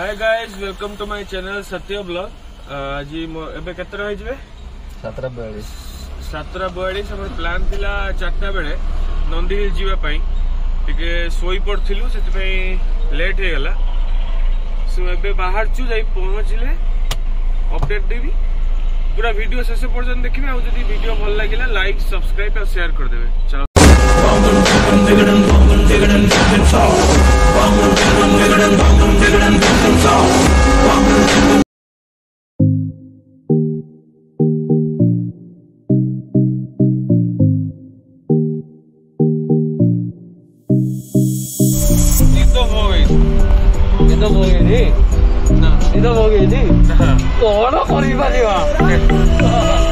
Hi guys welcome to my channel Satya blog आज एबे केतरा होइ जबे 742 742 समर प्लान थिला चट्टा बेले नंदी जीवा पई ठीक सोई पड़थिलु सेत पई लेट हे गेला सो एबे बाहर छु जाई पहुंचले अपडेट देबी पूरा वीडियो से से पर्जन देखिबे आ जदी वीडियो भल लागिला लाइक सब्सक्राइब और शेयर कर देबे चलो 믿어보이니믿어보이니 얼어버리다니와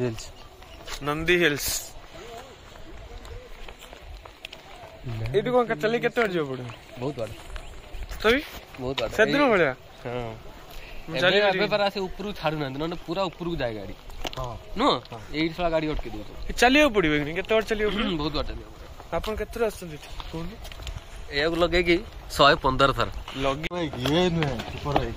नंदी हिल्स नंदी हिल्स ଏଇଠୁ କଣ ଚାଲି କେତେ ବାଟ ଯିବ ପଡିବ ବହୁତ ବାଟ ତଥାପି ବହୁତ ବାଟ ସେଦିନ ଭଳିଆ ଏବେ ପରା ସେ ଉପରକୁ ଛାଡୁନାହାନ୍ତି ନହେଲେ ପୁରା ଉପରକୁ ଯାଏ ଗାଡି ନୁହଁ ଏଇଠି ସଳା ଗାଡି ଅଟକି ଦଉଛନ୍ତି ଚାଲିବାକୁ ପଡିବ କି କେତେ ବାଟ ଚାଲିବାକୁ ପଡିବ ବହୁତ ବାଟ ଚାଲିବାକୁ ଆପଣ କେତେଥର ଆସୁଛନ୍ତି କୁହନ୍ତୁ ଏହାକୁ ଲଗେଇକି ଶହେ ପନ୍ଦର ଥର ଲଗେଇ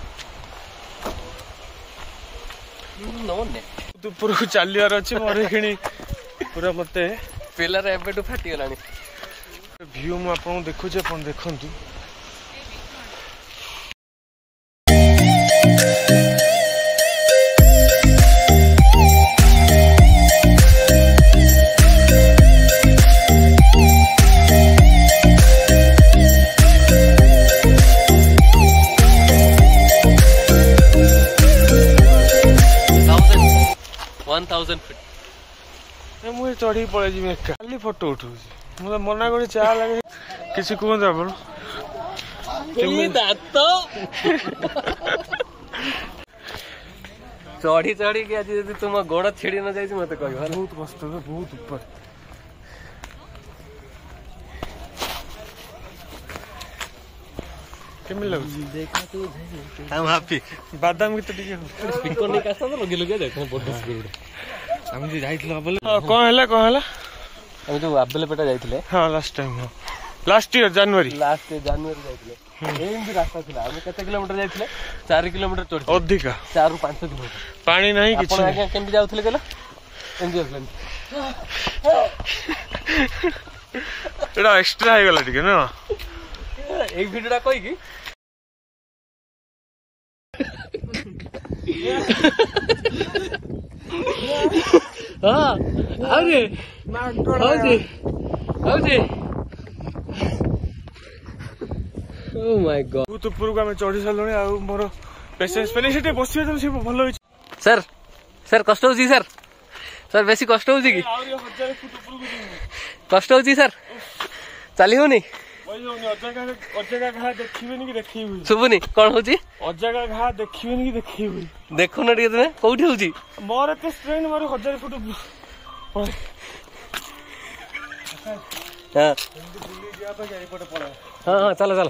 ଉପରକୁ ଚାଲିବାର ଅଛି ମୋର କିଣି ପୁରା ମତେ ପେଲାର ଏବେଠୁ ଫାଟିଗଲାଣି ଭିଉ ମୁଁ ଆପଣଙ୍କୁ ଦେଖୁଛି ଆପଣ ଦେଖନ୍ତୁ ଧରିକି ପଳେଇ ଏକା ଖାଲି ଫଟୋ ଉଠଉଛି ମୁଁ ମନା କରି ଚାହା ଲାଗେ କିଛି କୁହନ୍ତୁ ଆପଣ ଦାନ୍ତ ଚଢି ଚଢିକି ଆଜି ଯଦି ତୁମ ଗୋଡ ଛିଡି ନ ଯାଇଛି ମତେ କହିବ ବହୁତ କଷ୍ଟ ବହୁତ ଉପରେ কেমন ବାଦାମ দেখা ଟିକେ আমি হ্যাপি বাদাম কি তো ଆମେ ଯୋଉ ଯାଇଥିଲୁ ଆବେଲେ କ'ଣ ହେଲା କ'ଣ ହେଲା ଆମେ ଯୋଉ ଆବେଲେ ପେଟା ଯାଇଥିଲେ ହଁ ଲାଷ୍ଟ ଟାଇମ୍ ହଁ last year January last January ଯାଇଥିଲେ ଏମିତି ରାସ୍ତା ଥିଲା ଆମେ କେତେ କିଲୋମିଟର ଯାଇଥିଲେ ଚାରି କିଲୋମିଟର ଚଢ଼ି ଅଧିକ ଚାରିରୁ ପାଞ୍ଚ କିଲୋମିଟର ପାଣି ନାହିଁ କିଛି ଆଜ୍ଞା କେମିତି ଯାଉଥିଲେ କହିଲ ଏମିତି ଯାଉଥିଲେ ଏଇଟା ଏକ୍ସଟ୍ରା ହେଇଗଲା ଟିକେ ନା ଏଇ ଭିଡ଼ିଓଟା କହିକି Yeah. हाँ अरे हौजी हौजी ओ माय गॉड तू तो पूर्व आम चढ़ी सारे आ मोर पेसेंस पेने सेटे बसियो तुम से भल होई सर सर कष्ट होजी सर सर बेसी कष्ट होजी की तो कष्ट होजी सर चली होनी ଶୁଭୁନି କଣ ହଉଛି ଅଜାଗା ଘା ଦେଖିବେନି କି ଦେଖେଇବି ଦେଖୁନ ଟିକେ ତମେ କୋଉଠି ହଉଛି ମୋର ଏତେ ଷ୍ଟ୍ରେନ୍ ମୋର ହଜାରେ ଫୁଟ ହଁ ହଁ ଚାଲ ଚାଲ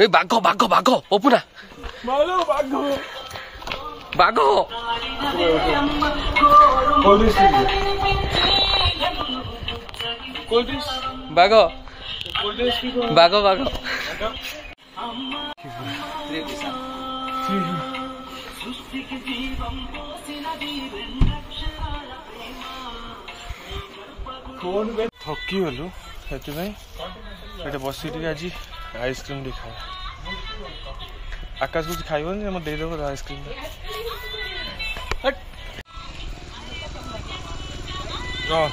ଏ ବାଘ ବାଘ ବାଘ ପପୁନା ବାଘ ବାଘ ବାଘ বাগো বাগো ଥକି ଗଲୁ ସେଥିପାଇଁ ଏଠି ବସିକି ଟିକେ ଆଜି ଆଇସ୍କ୍ରିମ୍ ଟିକେ ଖାଇବା ଆକାଶ କିଛି ଖାଇବନି ଆମର ଦେଇଦେବ ଆଇସ୍କ୍ରିମ୍ ରହ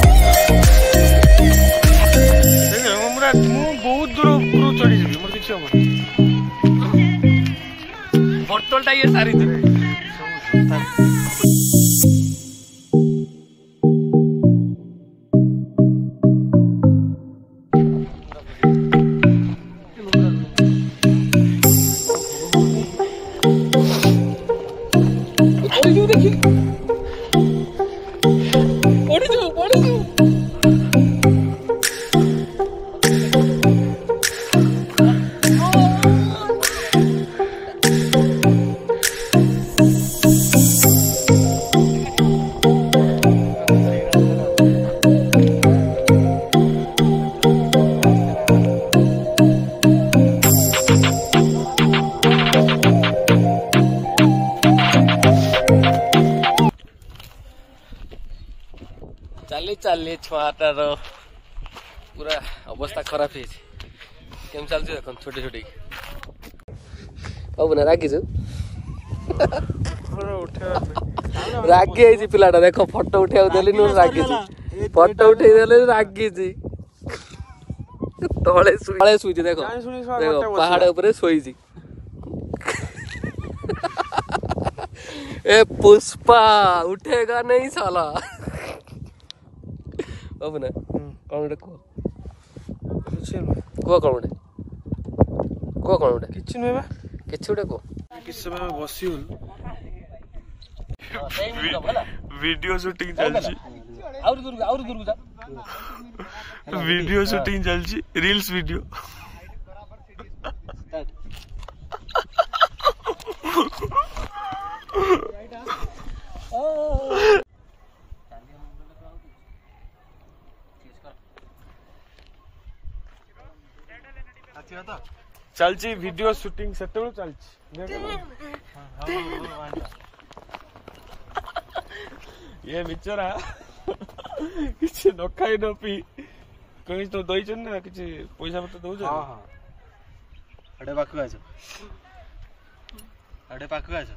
detalles, Sarita. चलने छुआटा पूरा अवस्था खराब है कम चल छोटे छोटे बाबू ना रागी रागी पिलाटा देख फटो उठा रागी फटो उठे रागी देख पहाड़ शोजी ए पुष्पा उठेगा नहीं साला ಅವನ ಕಾಣುಡೆ ಕೋ ಕೋ ಕಾಣುಡೆ ಕೋ ಕಾಣುಡೆ ಕಿಚನ್ ಮೇವ ಕಿಚುಡೆ ಕೋ किस समय में वॉस्यूल वीडियो शूटिंग चलची आउर दुर्गा आउर दुर्गा वीडियो शूटिंग चलची रील्स वीडियो ଚାଲିଛି ଭିଡିଓ ସୁଟିଂ ସେତେବେଳେ ଚାଲିଛି ଇଏ ବିଚରା କିଛି ନ ଖାଇ ନ ପିଇ କହି ତ ଦେଇଛନ୍ତି ନା କିଛି ପଇସା ପତ୍ର ଦଉଛ ଏଟେ ପାଖକୁ ଆସ ଏଟେ ପାଖକୁ ଆସ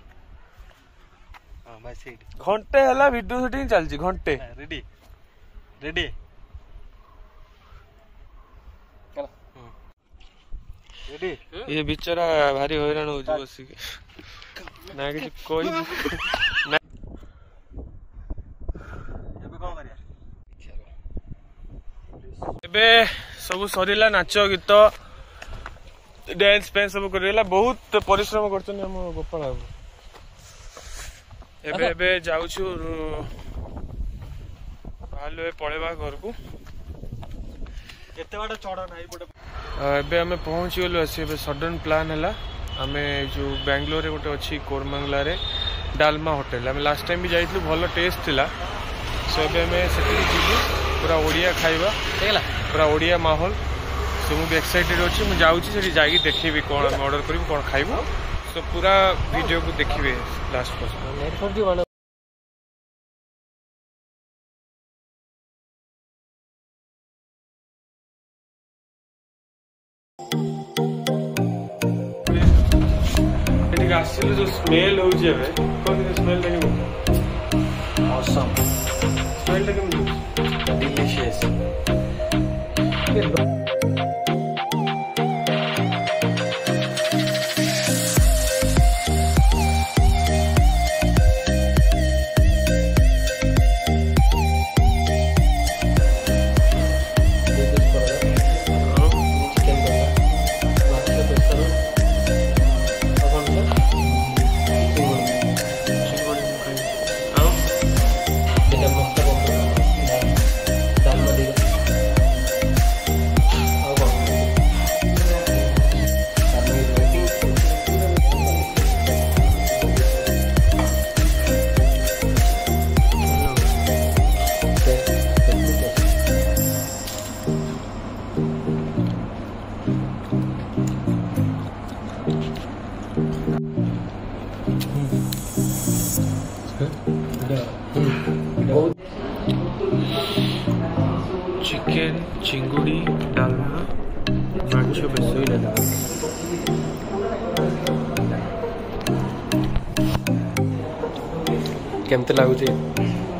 ଘଣ୍ଟେ ହେଲା ଭିଡିଓ ସୁଟିଂ ଚାଲିଛି ଘଣ୍ଟେ ରେଡି ରେଡି ଏ ବିଚରା ଭାରି ହଇରାଣ ହଉଛି ବସିକି ନା କିଛି କହିବି ଏବେ ସବୁ ସରିଲା ନାଚ ଗୀତ ଡ୍ୟାନ୍ସ ଫ୍ୟାନ୍ସ ସବୁ କରିଗଲା ବହୁତ ପରିଶ୍ରମ କରୁଛନ୍ତି ଆମ ଗୋପାଳ ବାବୁ ଏବେ ଏବେ ଯାଉଛୁ ବାହାରିଲୁ ପଳେଇବା ଘରକୁ एमें पहुँचल सडन प्लान है आम जो बांग्लोर गोटे अच्छी कोरमांगलार डालमा होटेल आम लास्ट टाइम भी जाइलु भल टेस्ट था सो एमें पूरा ओडिया खाइबा पूरा ओडिया माहौल सो मुझे एक्साइटेड अच्छी मुझे जा देखी कौन अर्डर करूँ पूरा भिड को देखिए लास्ट पर्सन ଆସିଲେ ଯେଉଁ ସ୍ମେଲ୍ ହେଉଛି ଏବେ କୁହନ୍ତି ସ୍ମେଲ୍ଟା କେମିତି ଅସମ୍ ସ୍ମେଲ୍ଟା କେମିତି ଡିଲିସିୟସ୍ चिंगुड़ी डालना मांचो पे सुई डालना केमते लगुचे